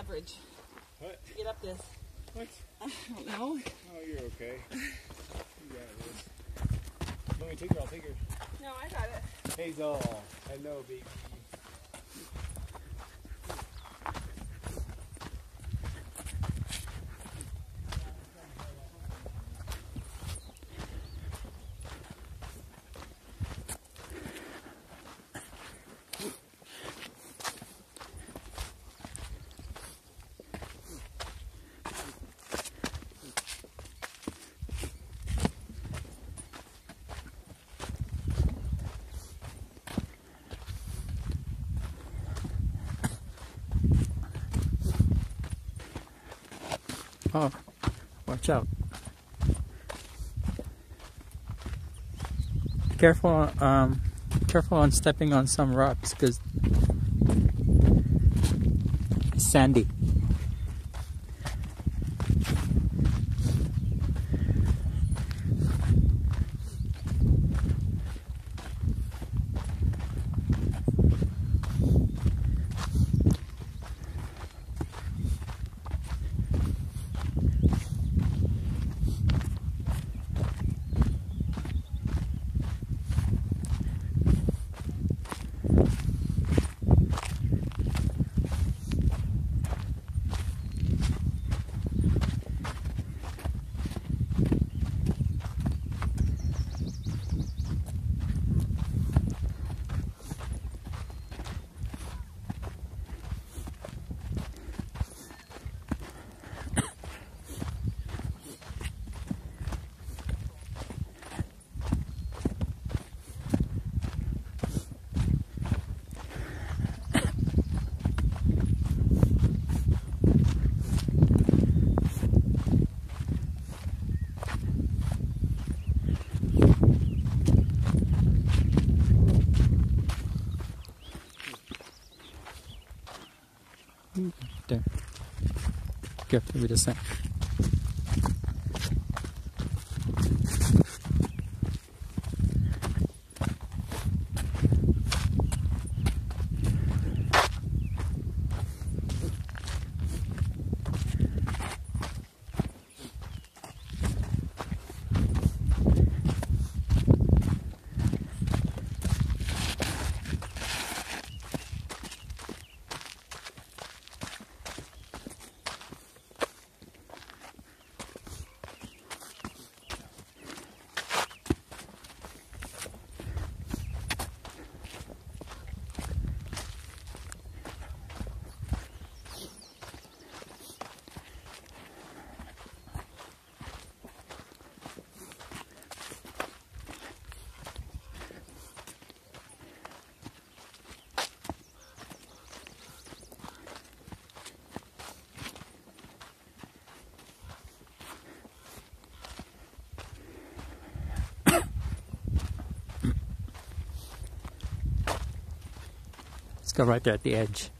leverage What? get up this. What? I don't know. Oh, you're okay. You got this. Let me take her. I'll take her. No, I got it. Hazel. Hello, baby. Oh, watch out. Careful, um, careful on stepping on some rocks because it's sandy. There. Careful with the sand. Let's go right there at the edge.